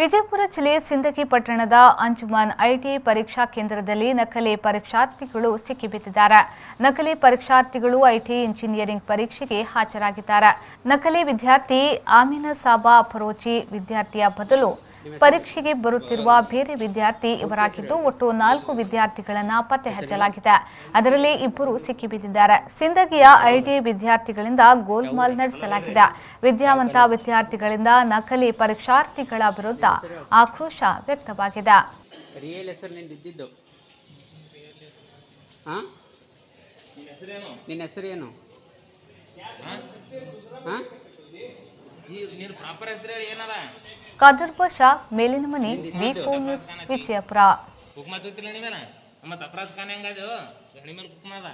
ವಿಜಯಪುರ ಜಿಲ್ಲೆ ಸಿಂದಗಿ ಪಟ್ಟಣದ ಅಂಜುಮನ್ ಐಟಿಐ ಪರೀಕ್ಷಾ ಕೇಂದ್ರದಲ್ಲಿ ನಕಲಿ ಪರೀಕ್ಷಾರ್ಥಿಗಳು ಸಿಕ್ಕಿಬಿದ್ದಿದ್ದಾರೆ ನಕಲಿ ಪರೀಕ್ಷಾರ್ಥಿಗಳು ಐಟಿ ಇಂಜಿನಿಯರಿಂಗ್ ಪರೀಕ್ಷೆಗೆ ಹಾಜರಾಗಿದ್ದಾರೆ. ನಕಲಿ ವಿದ್ಯಾರ್ಥಿ ಆಮಿನ ಸಾಬಾ ಫರೋಜಿ ವಿದ್ಯಾರ್ಥಿಯ ಬದಲು ಪರೀಕ್ಷೆಗೆ ಬರುತ್ತಿರುವ ಬೇರೆ ವಿದ್ಯಾರ್ಥಿ ಇವರಾಗಿದ್ದು ಒಟ್ಟು ನಾಲ್ಕು ವಿದ್ಯಾರ್ಥಿಗಳನ್ನ ಪತ್ತೆ ಹಚ್ಚಲಾಗಿದೆ. ಅದರಲ್ಲಿ ಇಬ್ಬರು ಸಿಕ್ಕಿಬಿದ್ದಿದ್ದಾರೆ ಸಿಂದಗಿಯ ಐಟಿಐ ವಿದ್ಯಾರ್ಥಿಗಳಿಂದ ಗೋಲ್ಮಾಲ್ ನಡೆಸಲಾಗಿದೆ. ವಿದ್ಯಾವಂತ ವಿದ್ಯಾರ್ಥಿಗಳಿಂದ ನಕಲಿ ಪರೀಕ್ಷಾರ್ಥಿಗಳ ವಿರುದ್ಧ ಆಕ್ರೋಶ ವ್ಯಕ್ತವಾಗಿದೆ. ನಿನ್ನ ಹೆಸರೇನು? ಹಾಂ ಈ ನೀನು ಪ್ರಾಪರ್ ಹೆಸರು ಹೇಳಿ ಏನದ ಕದರ್ಬ ಶಾ ಮೇಲಿನ ಮನೆ ವಿ ನ್ಯೂಸ್ ವಿಜಯಪುರ ಕುಕ್ಮ ಚುತ್ತಿಲ್ಲ ನೀವೇನ ಮತ್ತೆ ಅಪ್ರಾಜ್ ಖಾನೆ ಹೆಂಗದು ಹೆಣಿ ಮೇಲೆ ಕುಕ್ಮ ಅದ